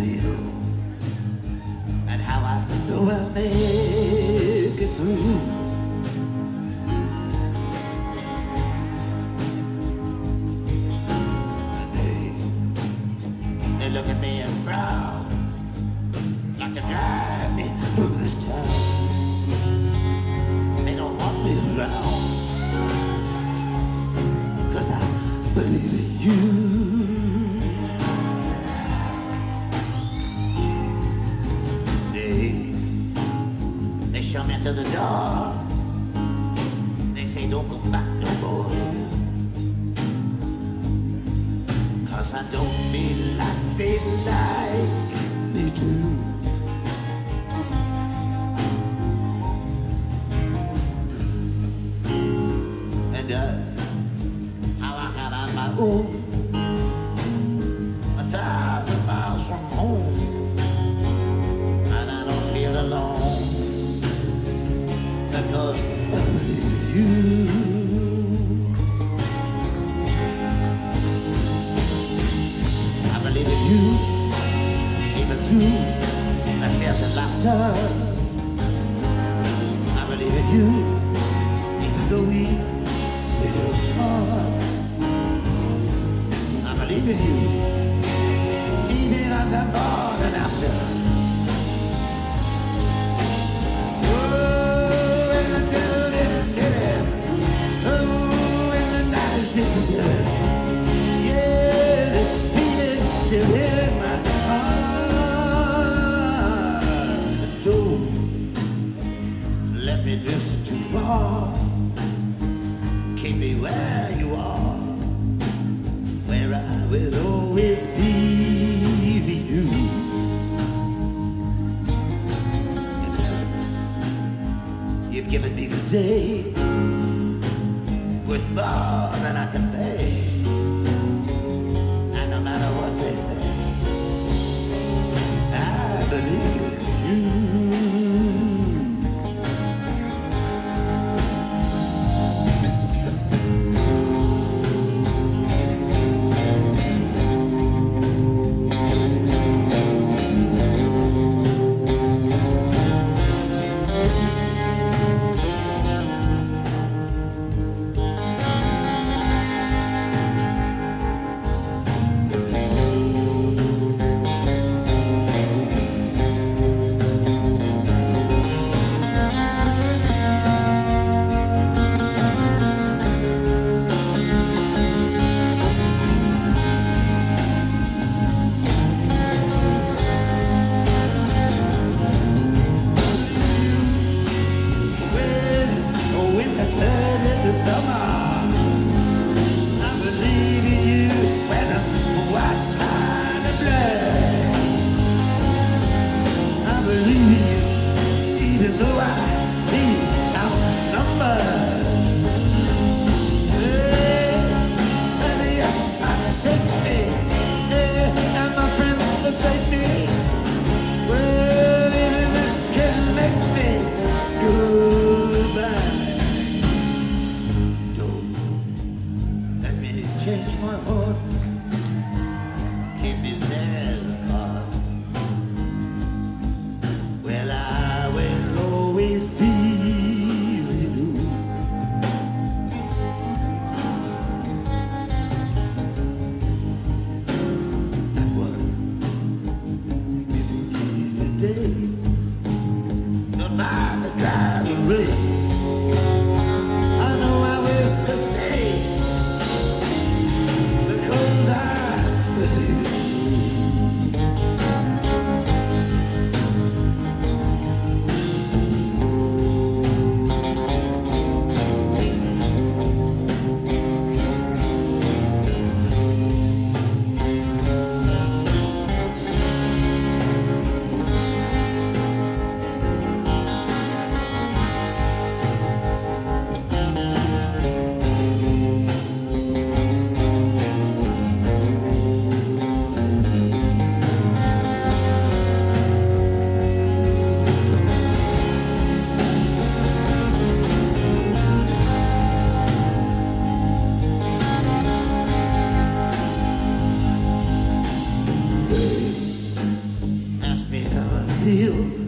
feel and how I know I'll make it through. They, they look at me and frown like to drive me from this town. They don't want me around. Show me to the door. They say don't come back no more. Cause I don't feel like they like laughter. I believe in you, even though we live apart. I believe in you, even on the morning after. Day day. Brasil.